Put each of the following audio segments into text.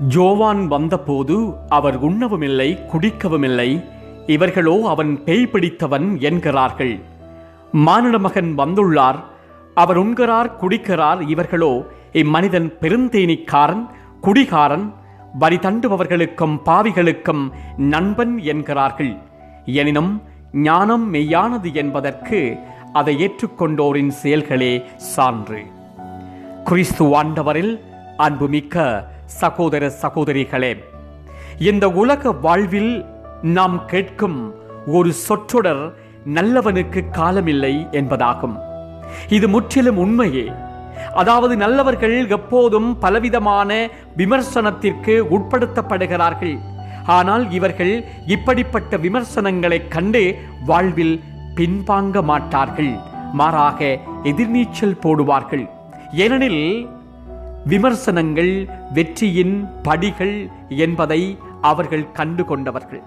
ஜோவான் வந்தபோது அவர் உண்ணவுமில்லை குடிக்கவுமில்லை. இவர்களோ அவன் பேய் பிடித்தவன் என்கிறார்கள். மானிட மகன் வந்துள்ளார். அவர் உண்கிறார் குடிக்கிறார் இவர்களோ. இம்மனிதன் பெருந்தேனிக்காரன் குடிகாரன் வரி தண்டுபவர்களுக்கும் பாவிகளுக்கும் நண்பன் என்கிறார்கள். எனினும் ஞானம் மெய்யானது என்பதற்கு அதை ஏற்றுக்கொண்டோரின் செயல்களே சான்று. கிறிஸ்து ஆண்டவரில் அன்புமிக்க சகோதர சகோதரிகளே இந்த உலக வாழ்வில் நாம் கேட்கும் ஒரு சொற்றொடர் நல்லவனுக்கு காலமில்லை என்பதாகும். இது முற்றிலும் உண்மையே. அதாவது நல்லவர்கள் எப்போதும் பலவிதமான விமர்சனத்திற்கு உட்படுத்தப்படுகிறார்கள். ஆனால் இவர்கள் இப்படிப்பட்ட விமர்சனங்களைக் கண்டு வாழ்வில் பின்வாங்க மாட்டார்கள். மாறாக எதிர்நீச்சல் போடுவார்கள். ஏனெனில் விமர்சனங்கள் வெற்றியின் படிகள் என்பதை அவர்கள் கண்டு கொண்டவர்கள்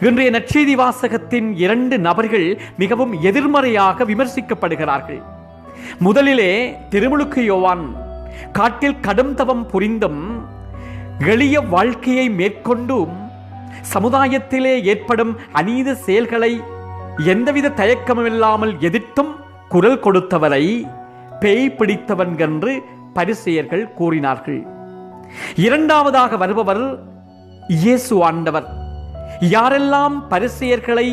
இன்றைய நற்செய்தி வாசகத்தின் இரண்டு நபர்கள் மிகவும் எதிர்மறையாக விமர்சிக்கப்படுகிறார்கள். முதலிலே திருமுழுக்கு யோவான் காட்டில் கடும் தவம் புரிந்தும் எளிய வாழ்க்கையை மேற்கொண்டும் சமுதாயத்திலே ஏற்படும் அநீத செயல்களை எந்தவித தயக்கமுமில்லாமல் எதிர்த்தும் குரல் கொடுத்தவரை பேய் பிடித்தவன் என்று பரிசெயர்கள் கூறினார்கள். இரண்டாவதாக வருபவர் இயேசு ஆண்டவர். யாரெல்லாம் பரிசெயர்களை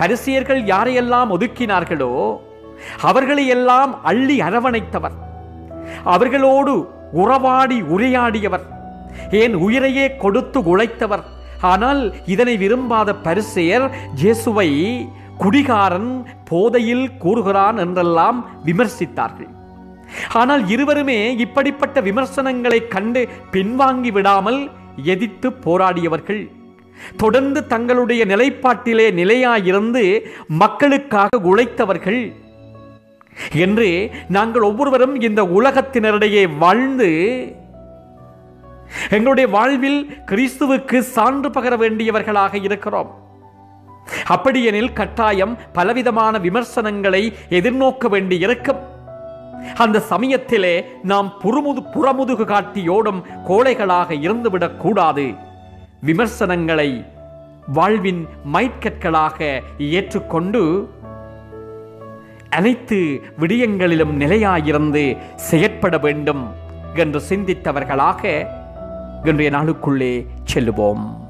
பரிசெயர்கள் யாரையெல்லாம் ஒதுக்கினார்களோ அவர்களை எல்லாம் அள்ளி அரவணைத்தவர். அவர்களோடு உறவாடி உரையாடியவர். ஏன் உயிரையே கொடுத்து உழைத்தவர். ஆனால் இதனை விரும்பாத பரிசெயர் ஜேசுவை குடிகாரன் போதையில் கூறுகிறான் என்றெல்லாம் விமர்சித்தார்கள். ஆனால் இருவருமே இப்படிப்பட்ட விமர்சனங்களை கண்டு பின்வாங்கி விடாமல் எதிர்த்து போராடியவர்கள். தொடர்ந்து தங்களுடைய நிலைப்பாட்டிலே நிலையாயிருந்து மக்களுக்காக உழைத்தவர்கள். என்று நாங்கள் ஒவ்வொருவரும் இந்த உலகத்தினரிடையே வாழ்ந்து எங்களுடைய வாழ்வில் கிறிஸ்துவுக்கு சான்று பகர வேண்டியவர்களாக இருக்கிறோம். அப்படியெனில் கட்டாயம் பலவிதமான விமர்சனங்களை எதிர்நோக்க வேண்டி இருக்கும் அந்த சமயத்திலே நாம் புறமுது புறமுதுகு காட்டியோடும் கோழைகளாக இருந்துவிடக் கூடாது. விமர்சனங்களை வாழ்வின் மைட்கற்களாக ஏற்றுக்கொண்டு அனைத்து விடயங்களிலும் நிலையாயிருந்து செயற்பட வேண்டும் என்று சிந்தித்தவர்களாக இன்றைய நாளுக்குள்ளே செல்லுவோம்.